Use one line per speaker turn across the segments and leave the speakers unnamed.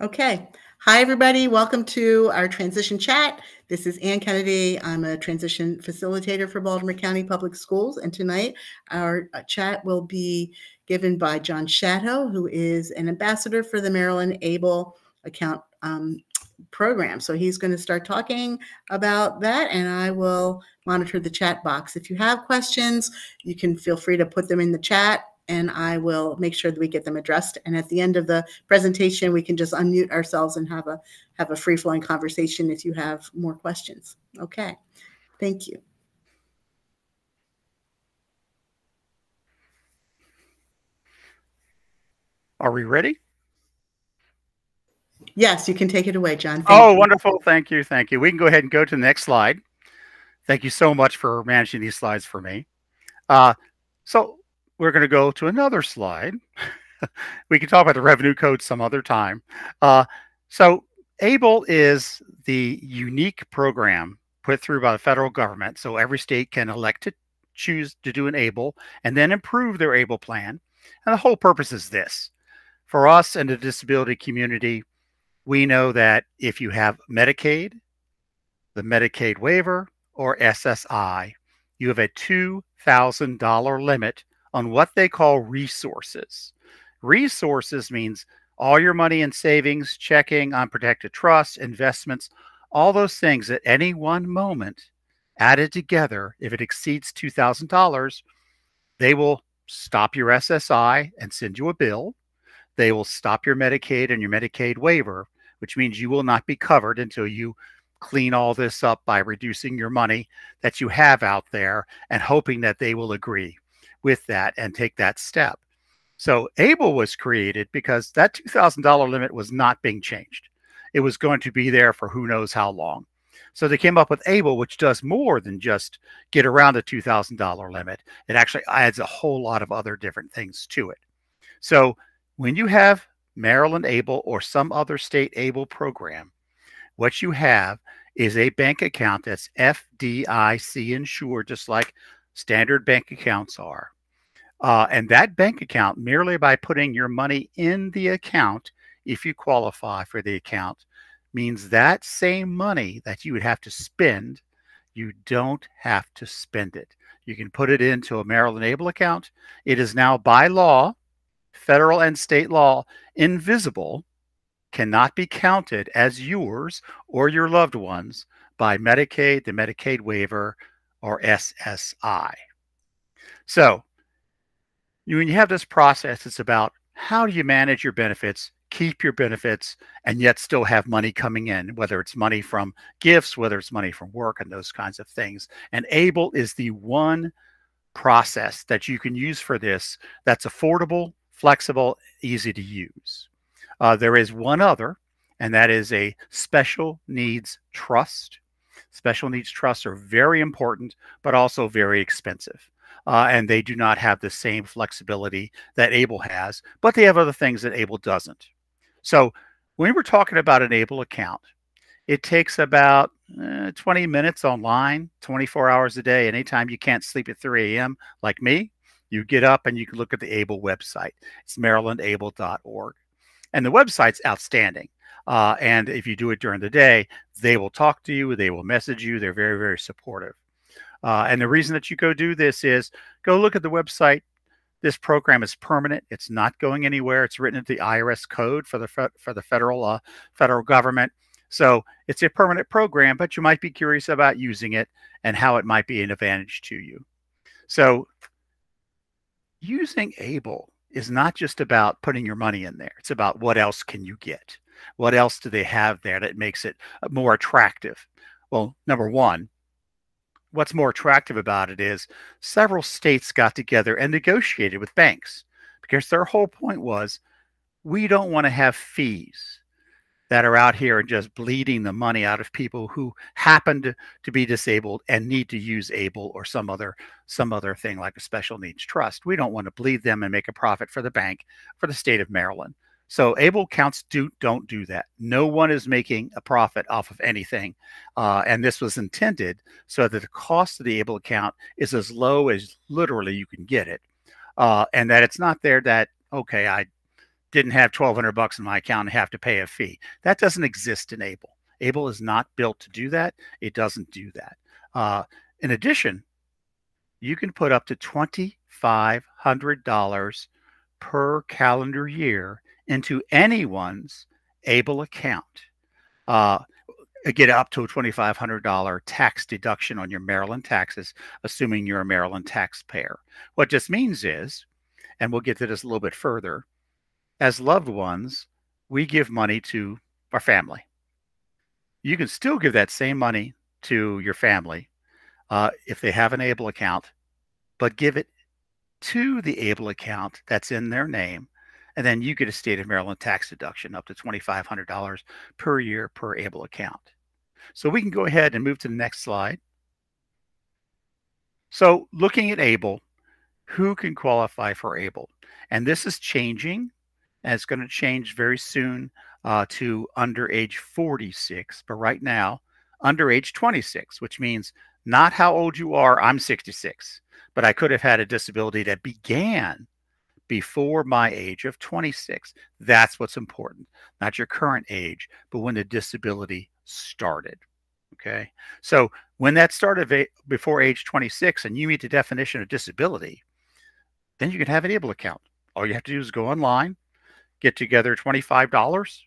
Okay. Hi, everybody. Welcome to our transition chat. This is Ann Kennedy. I'm a transition facilitator for Baltimore County Public Schools. And tonight, our uh, chat will be given by John Shadow, who is an ambassador for the Maryland ABLE account um, program. So he's going to start talking about that, and I will monitor the chat box. If you have questions, you can feel free to put them in the chat and I will make sure that we get them addressed. And at the end of the presentation, we can just unmute ourselves and have a have a free flowing conversation if you have more questions. Okay, thank you.
Are we ready?
Yes, you can take it away, John.
Thank oh, you. wonderful. Thank you. Thank you. We can go ahead and go to the next slide. Thank you so much for managing these slides for me. Uh, so we're going to go to another slide. we can talk about the revenue code some other time. Uh, so ABLE is the unique program put through by the federal government. So every state can elect to choose to do an ABLE and then improve their ABLE plan. And the whole purpose is this. For us and the disability community, we know that if you have Medicaid, the Medicaid waiver, or SSI, you have a $2,000 limit on what they call resources. Resources means all your money in savings, checking, unprotected trust, investments, all those things at any one moment added together, if it exceeds $2,000, they will stop your SSI and send you a bill. They will stop your Medicaid and your Medicaid waiver, which means you will not be covered until you clean all this up by reducing your money that you have out there and hoping that they will agree with that and take that step. So ABLE was created because that $2,000 limit was not being changed. It was going to be there for who knows how long. So they came up with ABLE, which does more than just get around the $2,000 limit. It actually adds a whole lot of other different things to it. So when you have Maryland ABLE or some other state ABLE program, what you have is a bank account that's FDIC insured, just like standard bank accounts are. Uh, and that bank account, merely by putting your money in the account, if you qualify for the account, means that same money that you would have to spend, you don't have to spend it. You can put it into a Maryland Able account. It is now by law, federal and state law, invisible, cannot be counted as yours or your loved ones by Medicaid, the Medicaid waiver, or SSI. So when you have this process, it's about how do you manage your benefits, keep your benefits, and yet still have money coming in, whether it's money from gifts, whether it's money from work, and those kinds of things. And ABLE is the one process that you can use for this that's affordable, flexible, easy to use. Uh, there is one other, and that is a special needs trust. Special needs trusts are very important, but also very expensive. Uh, and they do not have the same flexibility that Able has, but they have other things that Able doesn't. So when we're talking about an Able account, it takes about uh, 20 minutes online, 24 hours a day. Anytime you can't sleep at 3 a.m., like me, you get up and you can look at the ABLE website. It's marylandable.org. And the website's outstanding. Uh, and if you do it during the day, they will talk to you, they will message you. They're very, very supportive. Uh, and the reason that you go do this is go look at the website. This program is permanent. It's not going anywhere. It's written into the IRS code for the for the federal uh, federal government. So it's a permanent program, but you might be curious about using it and how it might be an advantage to you. So using Able is not just about putting your money in there. It's about what else can you get? What else do they have there that makes it uh, more attractive? Well, number one, what's more attractive about it is several states got together and negotiated with banks because their whole point was we don't want to have fees that are out here and just bleeding the money out of people who happen to, to be disabled and need to use able or some other some other thing like a special needs trust we don't want to bleed them and make a profit for the bank for the state of maryland so able accounts do don't do that. No one is making a profit off of anything, uh, and this was intended so that the cost of the able account is as low as literally you can get it, uh, and that it's not there that okay I didn't have 1200 bucks in my account and have to pay a fee. That doesn't exist in Able. Able is not built to do that. It doesn't do that. Uh, in addition, you can put up to $2,500 per calendar year into anyone's Able account. Uh, get up to a $2,500 tax deduction on your Maryland taxes, assuming you're a Maryland taxpayer. What this means is, and we'll get to this a little bit further, as loved ones, we give money to our family. You can still give that same money to your family uh, if they have an ABLE account, but give it to the ABLE account that's in their name and then you get a state of Maryland tax deduction up to $2,500 per year per ABLE account. So we can go ahead and move to the next slide. So looking at ABLE, who can qualify for ABLE? And this is changing, and it's going to change very soon uh, to under age 46. But right now, under age 26, which means not how old you are. I'm 66, but I could have had a disability that began before my age of 26. That's what's important, not your current age, but when the disability started. Okay. So when that started before age 26 and you meet the definition of disability, then you can have an ABLE account. All you have to do is go online, get together $25,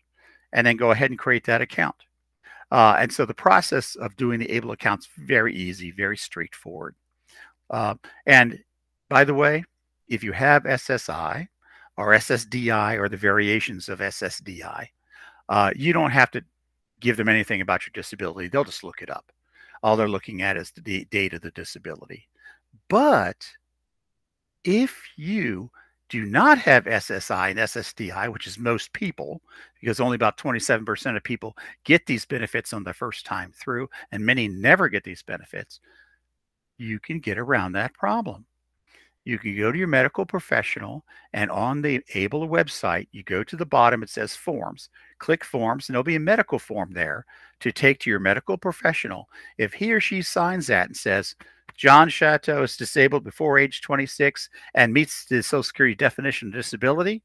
and then go ahead and create that account. Uh, and so the process of doing the ABLE account's very easy, very straightforward. Uh, and by the way, if you have SSI or SSDI or the variations of SSDI, uh, you don't have to give them anything about your disability. They'll just look it up. All they're looking at is the date of the disability. But if you do not have SSI and SSDI, which is most people, because only about 27% of people get these benefits on the first time through, and many never get these benefits, you can get around that problem you can go to your medical professional and on the ABLE website, you go to the bottom, it says forms. Click forms, and there'll be a medical form there to take to your medical professional. If he or she signs that and says, John Chateau is disabled before age 26 and meets the Social Security definition of disability,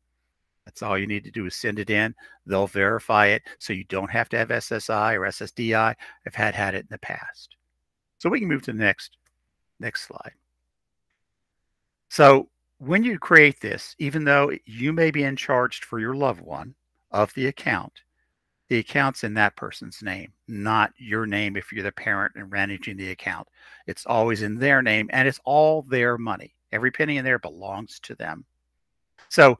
that's all you need to do is send it in. They'll verify it so you don't have to have SSI or SSDI. I've had had it in the past. So we can move to the next next slide. So when you create this, even though you may be in charge for your loved one of the account, the account's in that person's name, not your name if you're the parent and managing the account. It's always in their name and it's all their money. Every penny in there belongs to them. So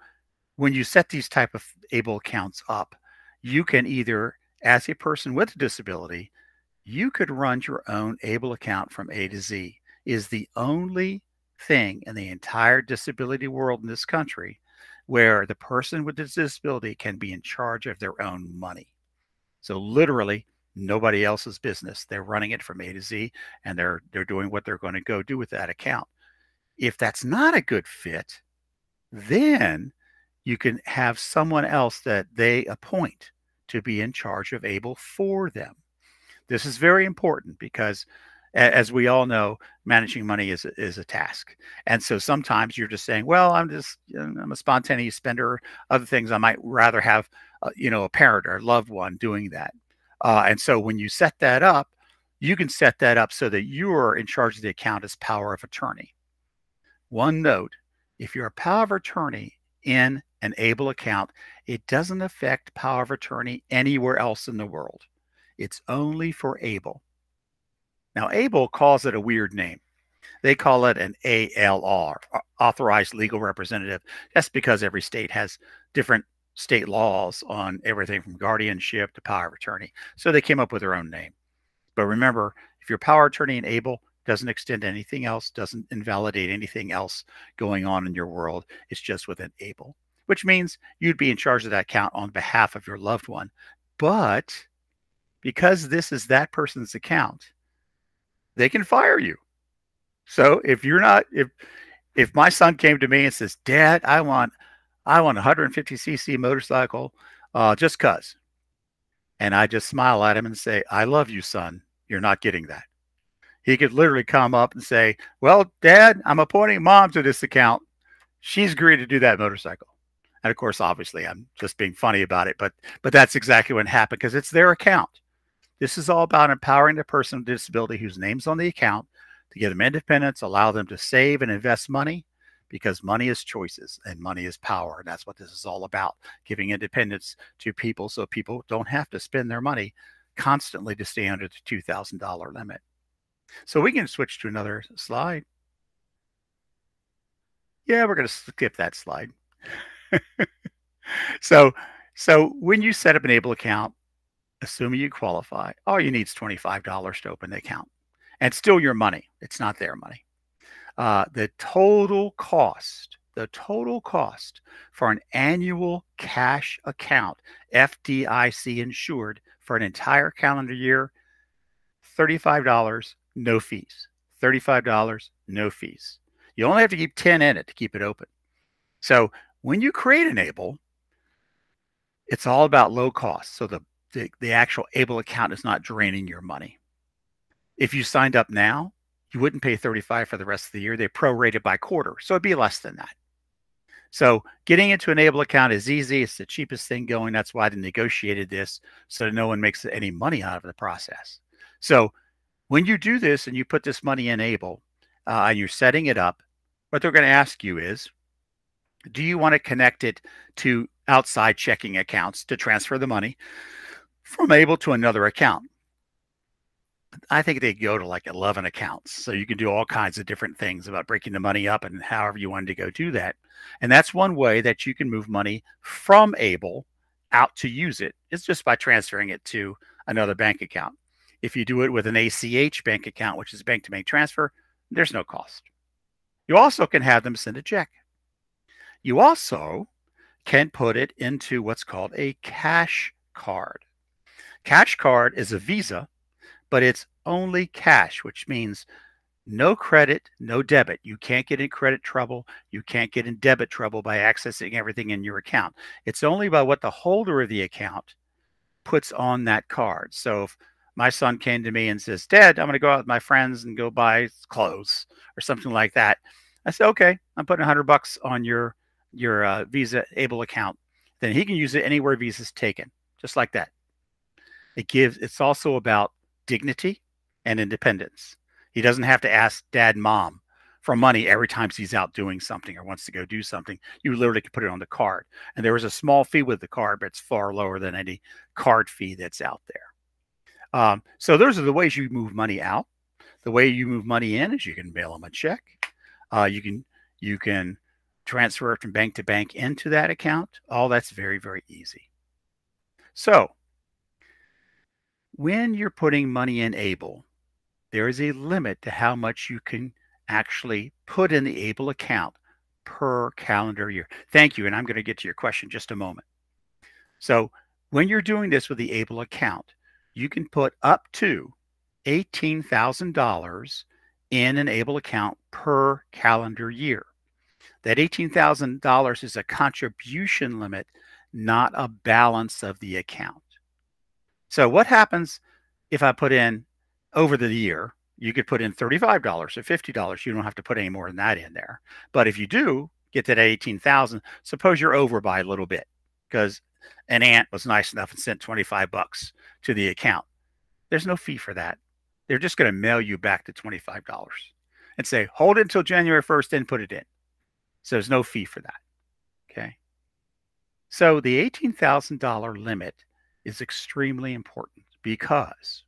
when you set these type of able accounts up, you can either, as a person with a disability, you could run your own able account from A to Z is the only thing in the entire disability world in this country where the person with the disability can be in charge of their own money. So literally nobody else's business. They're running it from A to Z and they're they're doing what they're going to go do with that account. If that's not a good fit, then you can have someone else that they appoint to be in charge of able for them. This is very important because as we all know, managing money is is a task, and so sometimes you're just saying, "Well, I'm just I'm a spontaneous spender." Other things I might rather have, uh, you know, a parent or a loved one doing that. Uh, and so when you set that up, you can set that up so that you are in charge of the account as power of attorney. One note: if you're a power of attorney in an able account, it doesn't affect power of attorney anywhere else in the world. It's only for able. Now, ABLE calls it a weird name. They call it an ALR, authorized legal representative. That's because every state has different state laws on everything from guardianship to power of attorney. So they came up with their own name. But remember, if your power attorney and able doesn't extend anything else, doesn't invalidate anything else going on in your world, it's just within able, which means you'd be in charge of that account on behalf of your loved one. But because this is that person's account, they can fire you. So if you're not if if my son came to me and says, "Dad, I want I want a 150cc motorcycle uh, just cuz," and I just smile at him and say, "I love you, son. You're not getting that." He could literally come up and say, "Well, Dad, I'm appointing mom to this account. She's agreed to do that motorcycle." And of course, obviously, I'm just being funny about it, but but that's exactly what happened because it's their account. This is all about empowering the person with disability whose name's on the account to give them independence, allow them to save and invest money because money is choices and money is power. And that's what this is all about giving independence to people so people don't have to spend their money constantly to stay under the $2,000 limit. So we can switch to another slide. Yeah, we're going to skip that slide. so, so when you set up an ABLE account, assuming you qualify, all you need is $25 to open the account. And still your money. It's not their money. Uh, the total cost, the total cost for an annual cash account, FDIC insured for an entire calendar year, $35, no fees. $35, no fees. You only have to keep 10 in it to keep it open. So when you create an ABLE, it's all about low cost. So the, the, the actual ABLE account is not draining your money. If you signed up now, you wouldn't pay 35 for the rest of the year. They prorate it by quarter. So it'd be less than that. So getting into an ABLE account is easy. It's the cheapest thing going. That's why they negotiated this so no one makes any money out of the process. So when you do this and you put this money in ABLE uh, and you're setting it up, what they're going to ask you is, do you want to connect it to outside checking accounts to transfer the money from ABLE to another account? I think they go to like 11 accounts. So you can do all kinds of different things about breaking the money up and however you wanted to go do that. And that's one way that you can move money from ABLE out to use it. It's just by transferring it to another bank account. If you do it with an ACH bank account, which is bank to bank transfer, there's no cost. You also can have them send a check. You also can put it into what's called a cash card. Cash card is a Visa, but it's only cash, which means no credit, no debit. You can't get in credit trouble. You can't get in debit trouble by accessing everything in your account. It's only by what the holder of the account puts on that card. So if my son came to me and says, Dad, I'm going to go out with my friends and go buy clothes or something like that. I said, okay, I'm putting 100 bucks on your your uh, Visa Able account. Then he can use it anywhere Visa's taken, just like that. It gives. It's also about dignity and independence. He doesn't have to ask dad mom for money every time he's out doing something or wants to go do something. You literally can put it on the card. And there is a small fee with the card, but it's far lower than any card fee that's out there. Um, so those are the ways you move money out. The way you move money in is you can mail them a check. Uh, you can you can transfer it from bank to bank into that account. All that's very very easy. So when you're putting money in ABLE, there is a limit to how much you can actually put in the ABLE account per calendar year. Thank you. And I'm going to get to your question just a moment. So when you're doing this with the ABLE account, you can put up to $18,000 in an ABLE account per calendar year. That $18,000 is a contribution limit, not a balance of the account. So what happens if I put in over the year? You could put in $35 or $50. You don't have to put any more than that in there. But if you do get that 18,000, suppose you're over by a little bit because an aunt was nice enough and sent 25 bucks to the account. There's no fee for that. They're just going to mail you back the $25 and say, hold it until January 1st, then put it in. So there's no fee for that. Okay. So the $18,000 limit is extremely important because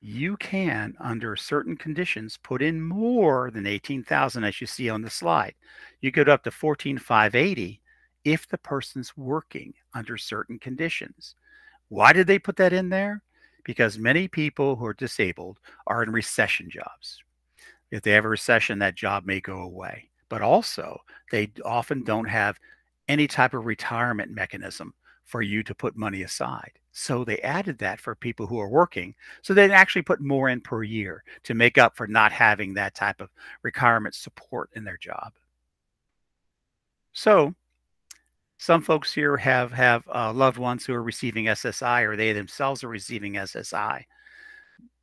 you can, under certain conditions, put in more than 18,000 as you see on the slide. You go up to 14,580 if the person's working under certain conditions. Why did they put that in there? Because many people who are disabled are in recession jobs. If they have a recession, that job may go away. But also, they often don't have any type of retirement mechanism for you to put money aside. So they added that for people who are working. So they actually put more in per year to make up for not having that type of retirement support in their job. So some folks here have have uh, loved ones who are receiving SSI or they themselves are receiving SSI.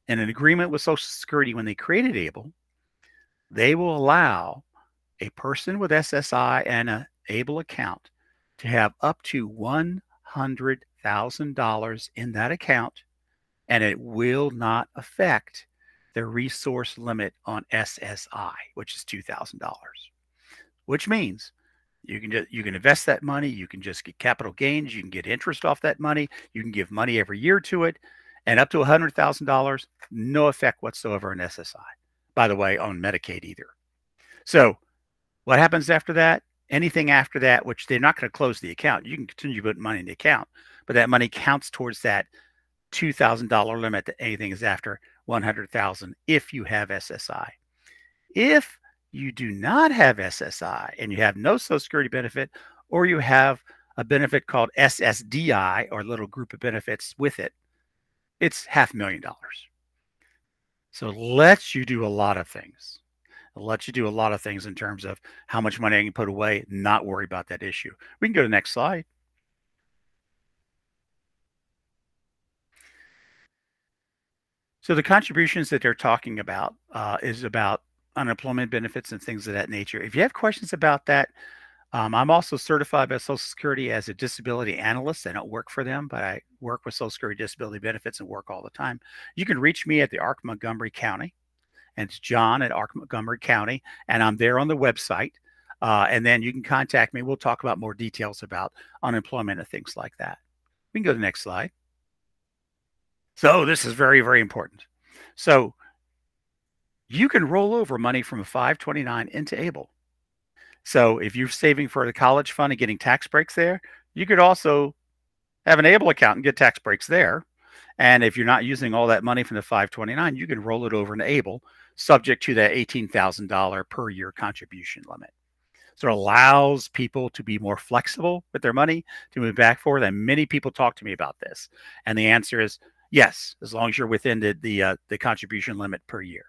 In an agreement with Social Security, when they created ABLE, they will allow a person with SSI and an ABLE account to have up to $100,000 in that account, and it will not affect the resource limit on SSI, which is $2,000, which means you can just you can invest that money, you can just get capital gains, you can get interest off that money, you can give money every year to it, and up to $100,000, no effect whatsoever on SSI. By the way, on Medicaid either. So, what happens after that? Anything after that, which they're not going to close the account, you can continue putting money in the account, but that money counts towards that $2,000 limit that anything is after 100,000 if you have SSI. If you do not have SSI and you have no Social Security benefit, or you have a benefit called SSDI or little group of benefits with it, it's half a million dollars. So it lets you do a lot of things. It lets you do a lot of things in terms of how much money I can put away, not worry about that issue. We can go to the next slide. So the contributions that they're talking about uh, is about unemployment benefits and things of that nature. If you have questions about that, um, I'm also certified by Social Security as a disability analyst. I don't work for them, but I work with Social Security disability benefits and work all the time. You can reach me at the ARC Montgomery County, and it's John at ARC Montgomery County, and I'm there on the website. Uh, and then you can contact me. We'll talk about more details about unemployment and things like that. We can go to the next slide. So this is very, very important. So you can roll over money from a 529 into ABLE. So if you're saving for the college fund and getting tax breaks there, you could also have an ABLE account and get tax breaks there. And if you're not using all that money from the 529, you can roll it over into ABLE, subject to that $18,000 per year contribution limit. So it allows people to be more flexible with their money to move back forward. And many people talk to me about this. And the answer is yes, as long as you're within the the, uh, the contribution limit per year.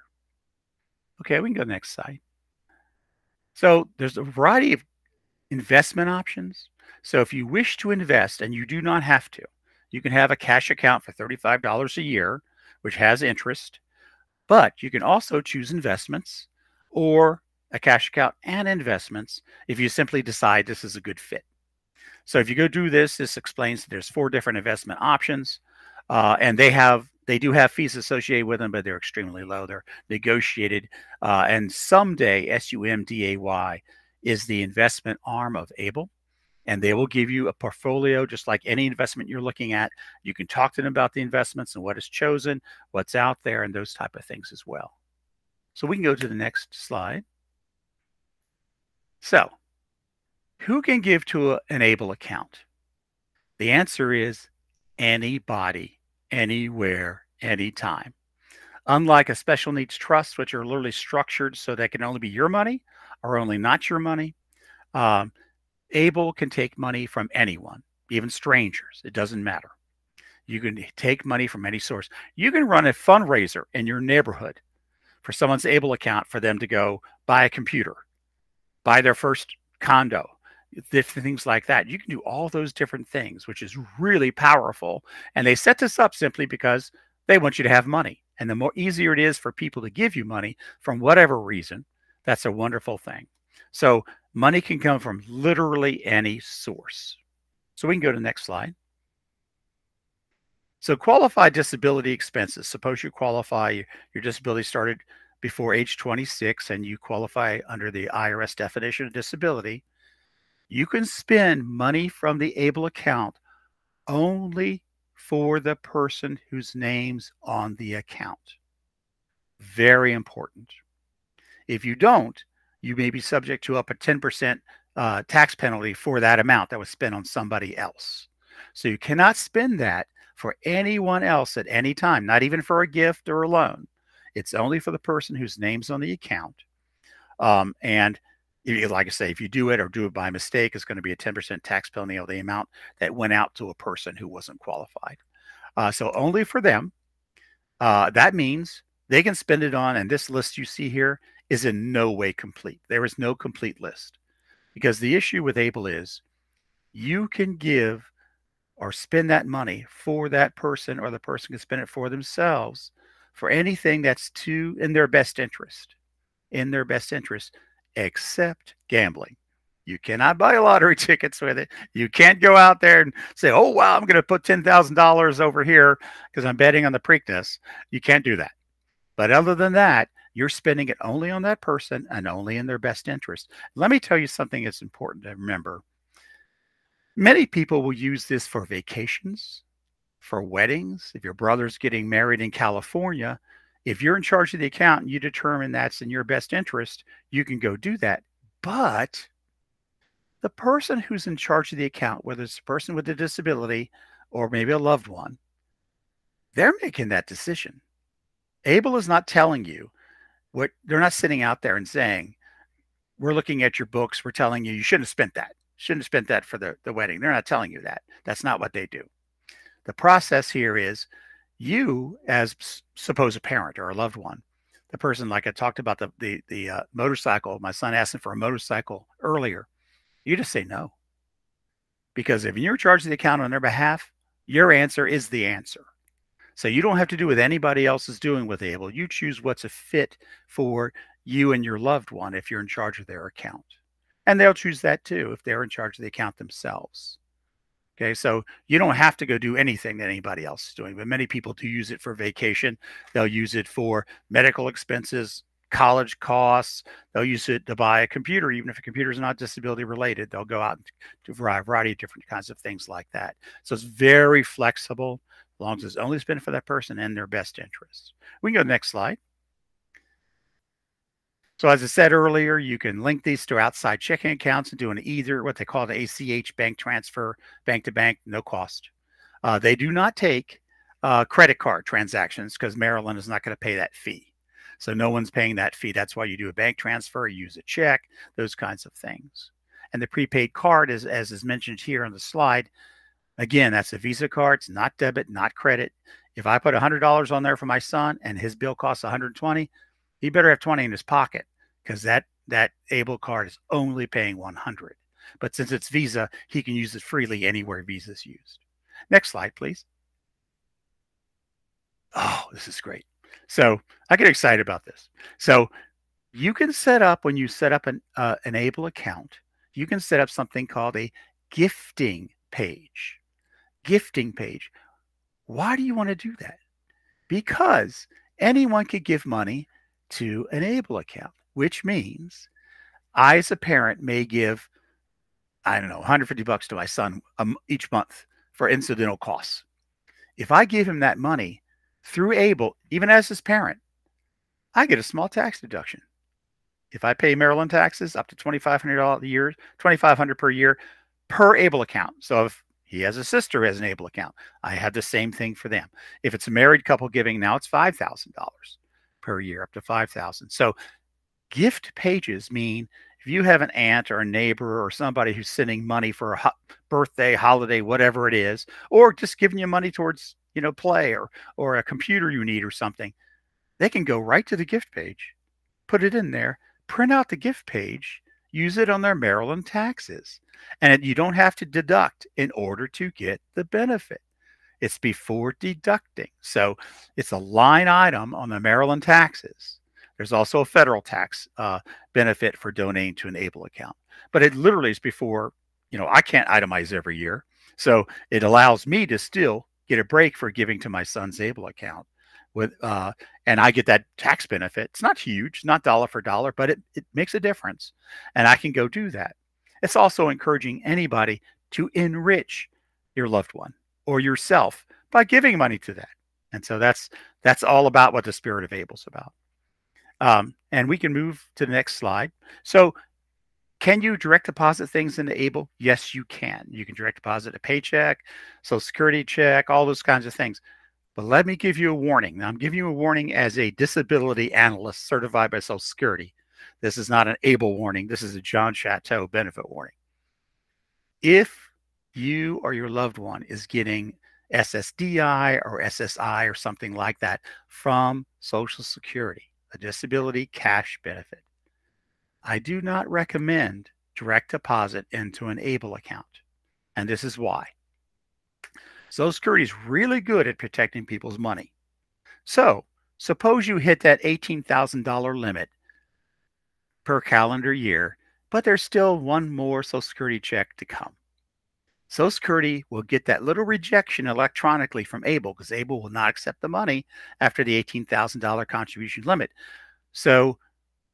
Okay, we can go to the next slide. So there's a variety of investment options. So if you wish to invest and you do not have to, you can have a cash account for $35 a year, which has interest, but you can also choose investments or a cash account and investments if you simply decide this is a good fit. So if you go do this, this explains there's four different investment options, uh, and they have they do have fees associated with them, but they're extremely low. They're negotiated. Uh, and someday, SUMDAY is the investment arm of ABLE. And they will give you a portfolio just like any investment you're looking at. You can talk to them about the investments and what is chosen, what's out there, and those type of things as well. So we can go to the next slide. So, who can give to a, an ABLE account? The answer is anybody anywhere, anytime. Unlike a special needs trust, which are literally structured so that can only be your money or only not your money, um, ABLE can take money from anyone, even strangers. It doesn't matter. You can take money from any source. You can run a fundraiser in your neighborhood for someone's ABLE account for them to go buy a computer, buy their first condo, things like that. You can do all those different things, which is really powerful. And they set this up simply because they want you to have money. And the more easier it is for people to give you money from whatever reason, that's a wonderful thing. So money can come from literally any source. So we can go to the next slide. So qualified disability expenses. Suppose you qualify, your disability started before age 26 and you qualify under the IRS definition of disability you can spend money from the ABLE account only for the person whose name's on the account. Very important. If you don't, you may be subject to up a 10% uh, tax penalty for that amount that was spent on somebody else. So you cannot spend that for anyone else at any time, not even for a gift or a loan. It's only for the person whose name's on the account. Um, and like I say, if you do it or do it by mistake, it's going to be a 10% tax penalty of the amount that went out to a person who wasn't qualified. Uh, so only for them. Uh, that means they can spend it on, and this list you see here is in no way complete. There is no complete list because the issue with ABLE is you can give or spend that money for that person, or the person can spend it for themselves for anything that's to in their best interest. In their best interest except gambling. You cannot buy lottery tickets with it. You can't go out there and say, oh, wow, I'm going to put $10,000 over here because I'm betting on the Preakness. You can't do that. But other than that, you're spending it only on that person and only in their best interest. Let me tell you something that's important to remember. Many people will use this for vacations, for weddings. If your brother's getting married in California, if you're in charge of the account and you determine that's in your best interest, you can go do that. But the person who's in charge of the account, whether it's a person with a disability or maybe a loved one, they're making that decision. Able is not telling you what they're not sitting out there and saying, We're looking at your books, we're telling you you shouldn't have spent that. Shouldn't have spent that for the, the wedding. They're not telling you that. That's not what they do. The process here is you, as suppose a parent or a loved one, the person like I talked about the the the uh, motorcycle. My son asked for a motorcycle earlier. You just say no, because if you're charging the account on their behalf, your answer is the answer. So you don't have to do what anybody else is doing with Able. You choose what's a fit for you and your loved one if you're in charge of their account, and they'll choose that too if they're in charge of the account themselves. Okay, so you don't have to go do anything that anybody else is doing, but many people do use it for vacation. They'll use it for medical expenses, college costs. They'll use it to buy a computer, even if a computer is not disability related. They'll go out to a variety of different kinds of things like that. So it's very flexible, long as it's only spent for that person and their best interests. We can go to the next slide. So as I said earlier, you can link these to outside checking accounts and do an either what they call the ACH bank transfer, bank to bank, no cost. Uh, they do not take uh, credit card transactions because Maryland is not going to pay that fee. So no one's paying that fee. That's why you do a bank transfer, you use a check, those kinds of things. And the prepaid card, is, as is mentioned here on the slide, again, that's a Visa card. It's not debit, not credit. If I put $100 on there for my son and his bill costs 120, he better have 20 in his pocket because that that able card is only paying 100 but since it's visa he can use it freely anywhere visa is used. Next slide please. Oh this is great. So i get excited about this. So you can set up when you set up an uh, an able account you can set up something called a gifting page gifting page why do you want to do that because anyone could give money to an able account which means I, as a parent, may give, I don't know, 150 bucks to my son um, each month for incidental costs. If I give him that money through ABLE, even as his parent, I get a small tax deduction. If I pay Maryland taxes up to $2,500 a year, 2500 per year per ABLE account. So if he has a sister who has an ABLE account, I have the same thing for them. If it's a married couple giving now, it's $5,000 per year, up to 5000 So gift pages mean if you have an aunt or a neighbor or somebody who's sending money for a ho- birthday, holiday, whatever it is, or just giving you money towards, you know, play or or a computer you need or something, they can go right to the gift page, put it in there, print out the gift page, use it on their Maryland taxes. And you don't have to deduct in order to get the benefit. It's before deducting. So it's a line item on the Maryland taxes there's also a federal tax uh, benefit for donating to an ABLE account, but it literally is before, you know, I can't itemize every year. So it allows me to still get a break for giving to my son's ABLE account with, uh, and I get that tax benefit. It's not huge, not dollar for dollar, but it, it makes a difference. And I can go do that. It's also encouraging anybody to enrich your loved one or yourself by giving money to that. And so that's that's all about what the spirit of Able's about. Um, and we can move to the next slide. So can you direct deposit things into Able? Yes, you can. You can direct deposit a paycheck, social security check, all those kinds of things. But let me give you a warning. Now, I'm giving you a warning as a disability analyst certified by Social Security. This is not an ABLE warning. This is a John Chateau benefit warning. If you or your loved one is getting SSDI or SSI or something like that from Social Security, a disability cash benefit. I do not recommend direct deposit into an ABLE account. And this is why. Social Security is really good at protecting people's money. So suppose you hit that $18,000 limit per calendar year but there's still one more Social Security check to come. Social Security will get that little rejection electronically from ABLE because ABLE will not accept the money after the $18,000 contribution limit. So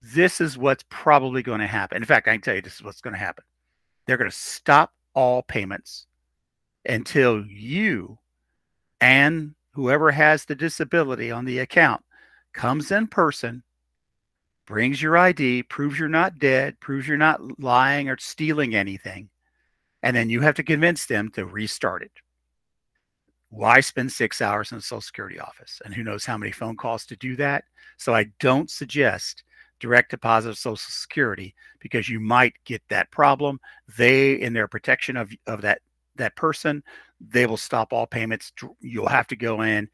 this is what's probably going to happen. In fact, I can tell you this is what's going to happen. They're going to stop all payments until you and whoever has the disability on the account comes in person, brings your ID, proves you're not dead, proves you're not lying or stealing anything, and then you have to convince them to restart it. Why spend six hours in the Social Security office? And who knows how many phone calls to do that? So I don't suggest direct deposit of Social Security because you might get that problem. They, in their protection of, of that that person, they will stop all payments. You'll have to go in.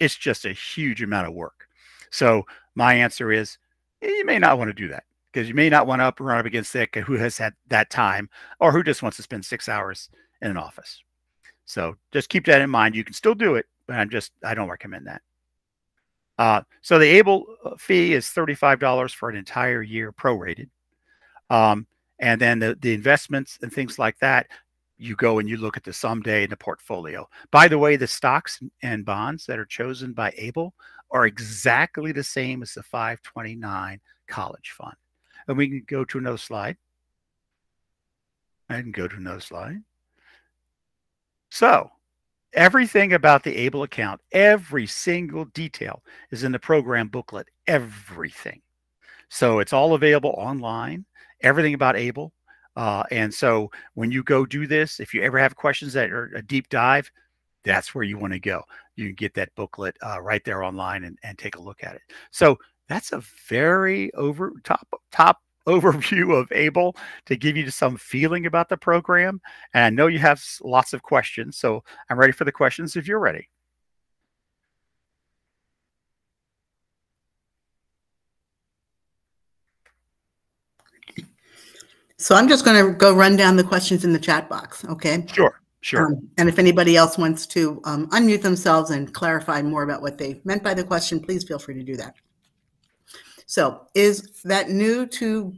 It's just a huge amount of work. So my answer is you may not want to do that because you may not want to up run up against Thick who has had that time or who just wants to spend six hours in an office. So just keep that in mind. You can still do it, but I'm just, I don't recommend that. Uh, so the ABLE uh, fee is $35 for an entire year prorated. Um, and then the, the investments and things like that, you go and you look at the Sumday in the portfolio. By the way, the stocks and bonds that are chosen by ABLE are exactly the same as the 529 college fund. And we can go to another slide. And go to another slide. So everything about the ABLE account, every single detail is in the program booklet, everything. So it's all available online, everything about ABLE. Uh, and so when you go do this, if you ever have questions that are a deep dive, that's where you want to go. You can get that booklet uh, right there online and, and take a look at it. So that's a very over top top overview of able to give you some feeling about the program and i know you have lots of questions so i'm ready for the questions if you're ready
so i'm just going to go run down the questions in the chat box okay
sure Sure.
Um, and if anybody else wants to um, unmute themselves and clarify more about what they meant by the question, please feel free to do that. So is that new to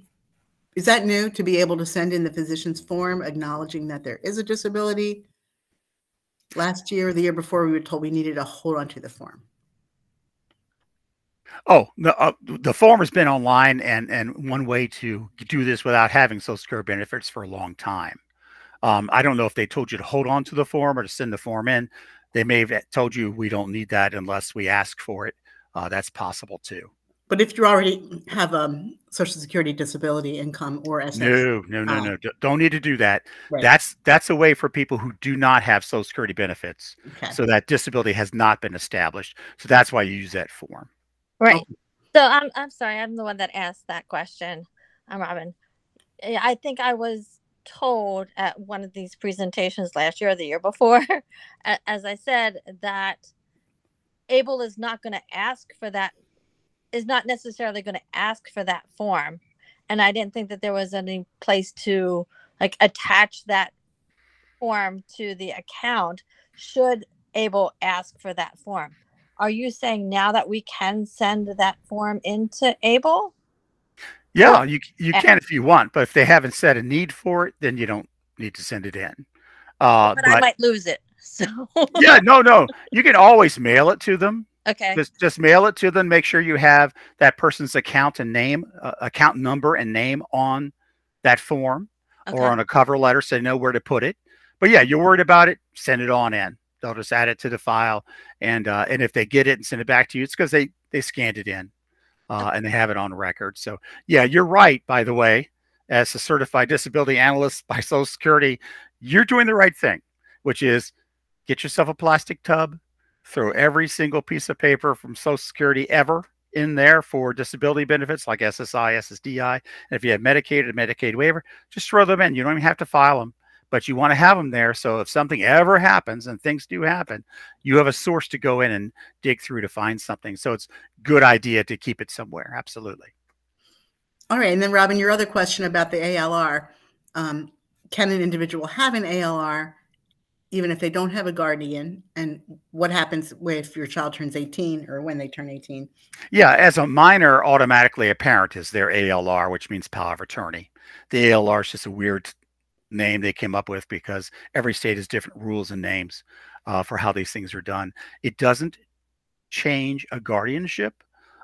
is that new to be able to send in the physician's form acknowledging that there is a disability? Last year, or the year before, we were told we needed to hold on to the form.
Oh, the uh, the form has been online, and and one way to do this without having Social Security benefits for a long time. Um, I don't know if they told you to hold on to the form or to send the form in. They may have told you we don't need that unless we ask for it. Uh, that's possible too.
But if you already have a um, Social Security disability income or SS,
no, no, no, uh, no, don't need to do that. Right. That's that's a way for people who do not have Social Security benefits, okay. so that disability has not been established. So that's why you use that form.
Right. Okay. So I'm I'm sorry, I'm the one that asked that question. I'm Robin. I think I was told at one of these presentations last year or the year before, as I said, that Able is not going to ask for that is not necessarily going to ask for that form and i didn't think that there was any place to like attach that form to the account should able ask for that form are you saying now that we can send that form into able
yeah you, you can if you want but if they haven't set a need for it then you don't need to send it in
uh, but, but i might lose it so
yeah no no you can always mail it to them
Okay.
Just just mail it to them. Make sure you have that person's account and name, uh, account number and name on that form okay. or on a cover letter, so they know where to put it. But yeah, you're worried about it, send it on in. They'll just add it to the file, and uh, and if they get it and send it back to you, it's because they they scanned it in, uh, and they have it on record. So yeah, you're right. By the way, as a certified disability analyst by Social Security, you're doing the right thing, which is get yourself a plastic tub, throw every single piece of paper from Social Security ever in there for disability benefits like SSI, SSDI. And if you have Medicaid and Medicaid waiver, just throw them in. You don't even have to file them, but you want to have them there. So if something ever happens, and things do happen, you have a source to go in and dig through to find something. So it's good idea to keep it somewhere. Absolutely.
All right. And then, Robin, your other question about the ALR. Um, can an individual have an ALR even if they don't have a guardian and what happens if your child turns 18 or when they turn 18
yeah as a minor automatically a parent is their alr which means power of attorney The ALR is just a weird name they came up with because every state has different rules and names uh, for how these things are done. It doesn't change a guardianship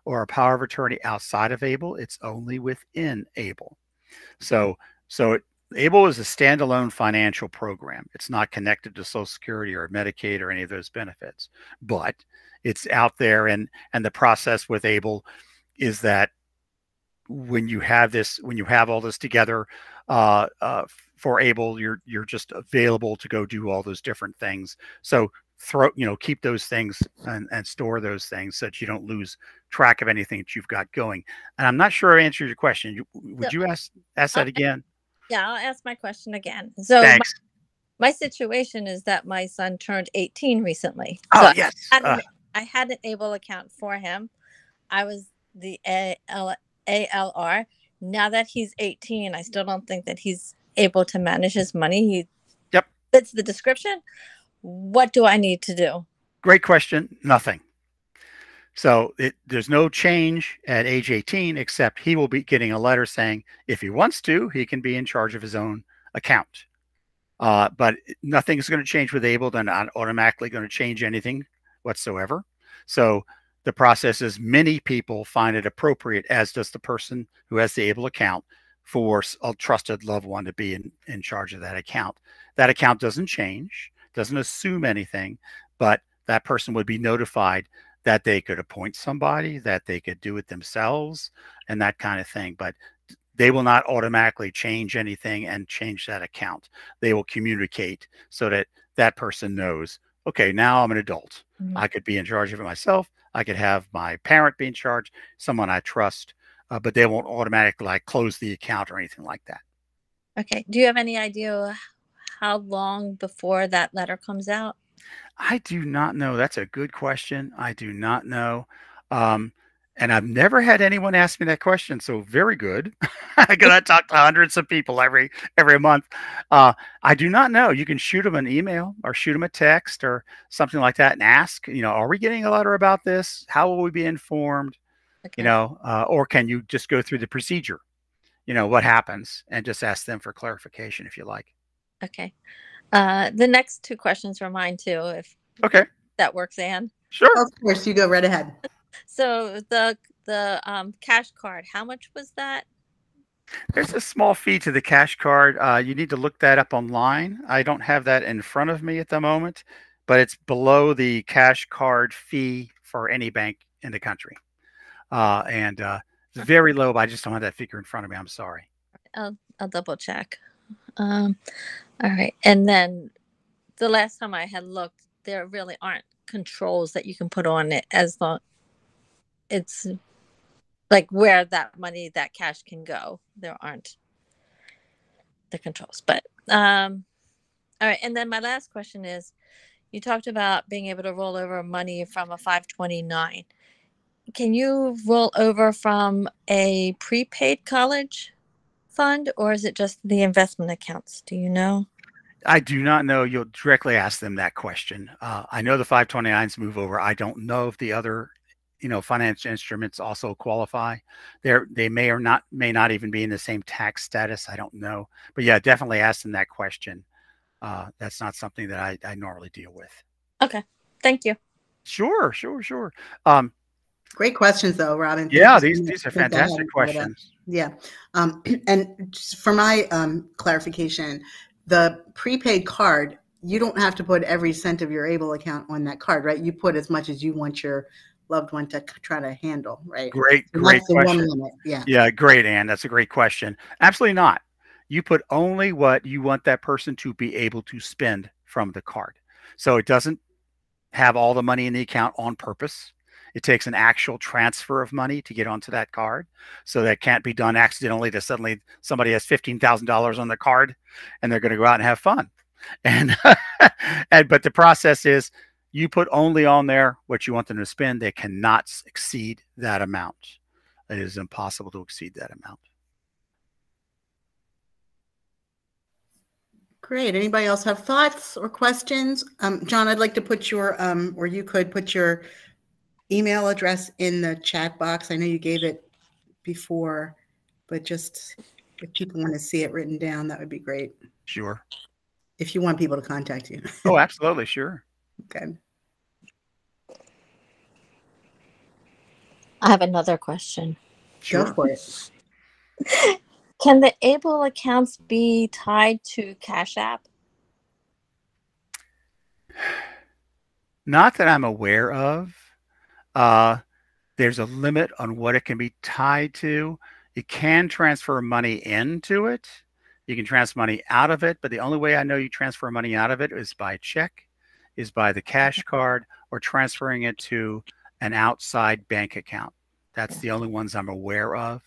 or a power of attorney outside of ABLE. It's only within ABLE. So, so it, ABLE is a standalone financial program. It's not connected to Social Security or Medicaid or any of those benefits, but it's out there. And and the process with ABLE is that when you have this, when you have all this together uh, uh, for ABLE, you're you're just available to go do all those different things. So throw, you know, keep those things and, and store those things so that you don't lose track of anything that you've got going. And I'm not sure I answered your question. Would so, you ask ask that again?
Yeah, I'll ask my question again. So Thanks. My, my situation is that my son turned 18 recently.
Oh so yes.
I had, uh. I had an able account for him. I was the AL, ALR. Now that he's 18, I still don't think that he's able to manage his money. He
yep
fits the description. What do I need to do?
Great question. Nothing. So it, there's no change at age 18, except he will be getting a letter saying if he wants to, he can be in charge of his own account. Uh, but nothing is going to change with Able. They're not automatically going to change anything whatsoever. So the process is many people find it appropriate, as does the person who has the Able account, for a trusted loved one to be in, in charge of that account. That account doesn't change, doesn't assume anything, but that person would be notified that they could appoint somebody, that they could do it themselves, and that kind of thing. But they will not automatically change anything and change that account. They will communicate so that that person knows, okay, now I'm an adult. Mm-hmm. I could be in charge of it myself. I could have my parent be in charge, someone I trust, uh, but they won't automatically like close the account or anything like that.
Okay. Do you have any idea how long before that letter comes out?
I do not know. That's a good question. I do not know. Um, and I've never had anyone ask me that question. So very good. Because I talk to hundreds of people every every month. Uh, I do not know. You can shoot them an email or shoot them a text or something like that and ask. You know, are we getting a letter about this? How will we be informed? Okay. You know, uh, or can you just go through the procedure? You know what happens and just ask them for clarification if you like.
Okay. Uh, the next two questions are mine too, if
okay
that works, Anne.
Sure.
Of course, you go right ahead.
So the the um, cash card, how much was that?
There's a small fee to the cash card. Uh, you need to look that up online. I don't have that in front of me at the moment, but it's below the cash card fee for any bank in the country, uh, and uh, it's very low. But I just don't have that figure in front of me. I'm sorry.
I'll I'll double check. Um, all right. And then the last time I had looked, there really aren't controls that you can put on it as long it's like where that money, that cash can go. There aren't the controls. But um all right. And then my last question is you talked about being able to roll over money from a 529. Can you roll over from a prepaid college fund or is it just the investment accounts? Do you know?
I do not know. You'll directly ask them that question. Uh, I know the 529s move over. I don't know if the other, you know, finance instruments also qualify. They're, they may or not may not even be in the same tax status. I don't know. But yeah, definitely ask them that question. Uh, that's not something that I, I normally deal with.
Okay. Thank you.
Sure, sure, sure. Um,
Great questions, though, Robin.
Yeah, these these are fantastic questions.
Yeah, um, and for my um, clarification, the prepaid card, you don't have to put every cent of your ABLE account on that card, right? You put as much as you want your loved one to try to handle, right?
Great, so great question. Yeah, yeah, great, Anne. That's a great question. Absolutely not. You put only what you want that person to be able to spend from the card. So it doesn't have all the money in the account on purpose. It takes an actual transfer of money to get onto that card. So that can't be done accidentally to suddenly somebody has $15,000 on their card and they're going to go out and have fun. And, and, but the process is you put only on there what you want them to spend. They cannot exceed that amount. It is impossible to exceed that amount.
Great. Anybody else have thoughts or questions? Um, John, I'd like to put your, um, or you could put your email address in the chat box? I know you gave it before, but just if people want to see it written down, that would be great.
Sure.
If you want people to contact you.
Oh, absolutely. Sure.
okay.
I have another question.
Sure.
Go for it.
Can the able accounts be tied to Cash App?
Not that I'm aware of. Uh, there's a limit on what it can be tied to. You can transfer money into it. You can transfer money out of it, but the only way I know you transfer money out of it is by check, is by the cash card, or transferring it to an outside bank account. That's the only ones I'm aware of.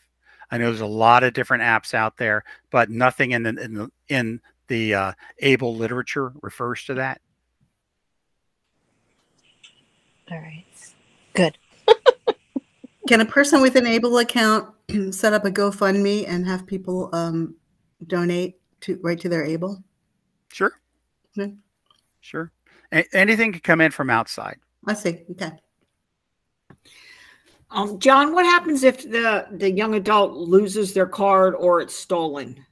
I know there's a lot of different apps out there, but nothing in the in the, in the uh, able literature refers to that.
All right. Good.
Can a person with an able account set up a GoFundMe and have people um, donate to right to their able?
Sure.
Yeah.
Sure. A- anything can come in from outside.
I see. Okay.
Um, John, what happens if the the young adult loses their card or it's stolen?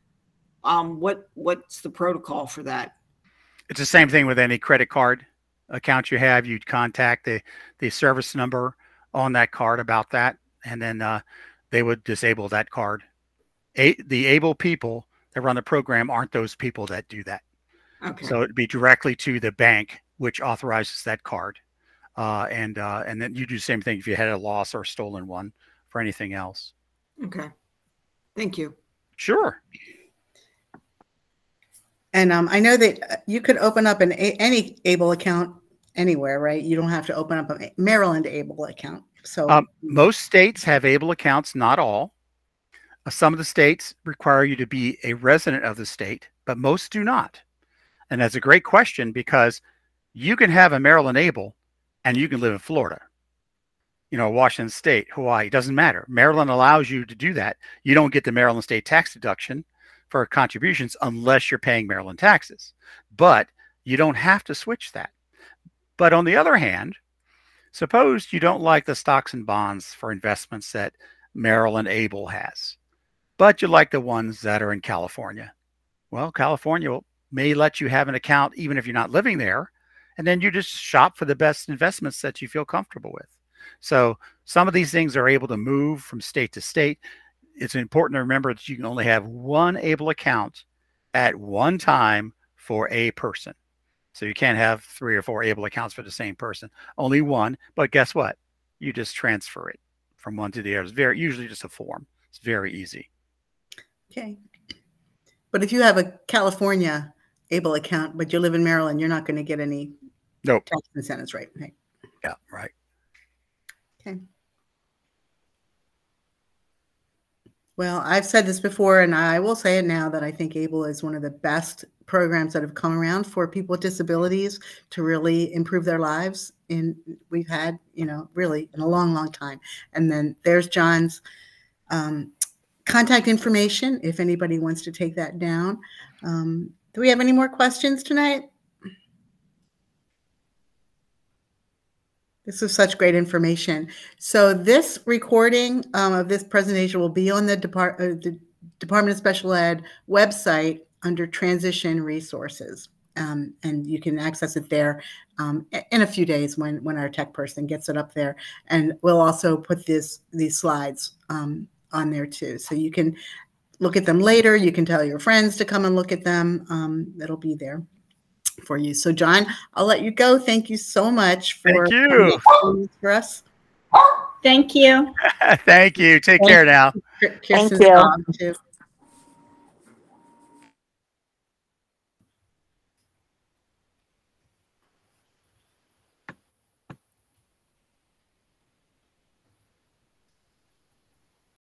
Um, what what's the protocol for that?
It's the same thing with any credit card account you have. You'd contact the the service number on that card about that, and then uh, they would disable that card. A- the able people that run the program aren't those people that do that.
Okay.
So it'd be directly to the bank which authorizes that card, uh, and uh, and then you do the same thing if you had a loss or stolen one for anything else.
okay. Thank you.
Sure.
And um, I know that uh, you could open up an a- any able account anywhere, right? You don't have to open up a Maryland able account. So
Um, most states have able accounts, not all. Uh, some of the states require you to be a resident of the state, but most do not. And that's a great question because you can have a Maryland able and you can live in Florida, you know, Washington State, Hawaii, doesn't matter. Maryland allows you to do that. You don't get the Maryland state tax deduction for contributions unless you're paying Maryland taxes, but you don't have to switch that. But on the other hand, suppose you don't like the stocks and bonds for investments that Maryland Able has, but you like the ones that are in California. Well, California may let you have an account even if you're not living there, and then you just shop for the best investments that you feel comfortable with. So some of these things are able to move from state to state. It's important to remember that you can only have one able account at one time for a person. So you can't have three or four able accounts for the same person. Only one. But guess what? You just transfer it from one to the other. It's very usually just a form. It's very easy.
okay. But if you have a California able account, but you live in Maryland, you're not going to get any
Nope.
tax incentives, right? right.
Yeah, right.
Okay. Well, I've said this before, and I will say it now that I think ABLE is one of the best programs that have come around for people with disabilities to really improve their lives. And we've had, you know, really in a long, long time. And then there's John's um, contact information if anybody wants to take that down. Um, do we have any more questions tonight? This was such great information. So this recording um, of this presentation will be on the, Depart- uh, the Department of Special Ed website under transition resources. Um, and you can access it there um, in a few days when, when our tech person gets it up there. And we'll also put this these slides um, on there too. So you can look at them later. You can tell your friends to come and look at them. Um, it'll be there for you. So John, I'll let you go. Thank you so much for
Thank you.
for us.
Thank you.
Thank you. Take
Thank
care now.
Kirsten's
you.
mom, too.